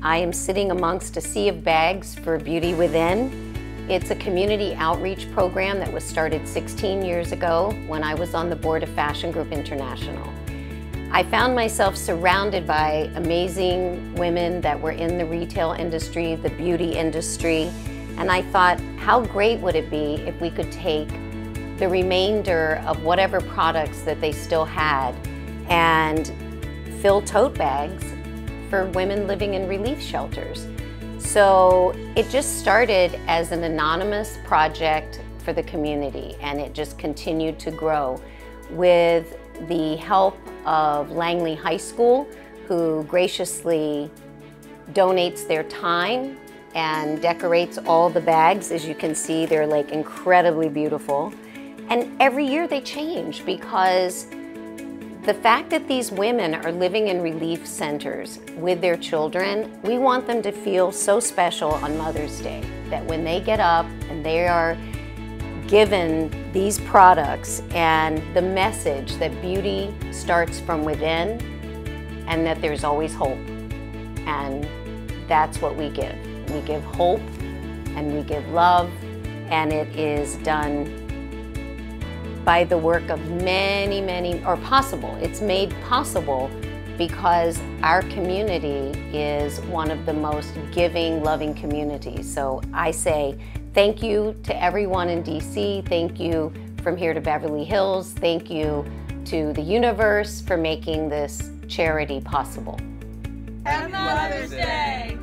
I am sitting amongst a sea of bags for Beauty Within. It's a community outreach program that was started 16 years ago when I was on the board of Fashion Group International. I found myself surrounded by amazing women that were in the retail industry, the beauty industry, and I thought, how great would it be if we could take the remainder of whatever products that they still had and fill tote bags for women living in relief shelters. So it just started as an anonymous project for the community and it just continued to grow with the help of Langley High School who graciously donates their time and decorates all the bags. As you can see, they're like incredibly beautiful. And every year they change because the fact that these women are living in relief centers with their children, we want them to feel so special on Mother's Day that when they get up and they are given these products and the message that beauty starts from within and that there's always hope. And that's what we give. We give hope and we give love and it is done by the work of many, many, or possible. It's made possible because our community is one of the most giving, loving communities. So I say thank you to everyone in DC. Thank you from here to Beverly Hills. Thank you to the universe for making this charity possible. Happy Mother's Day!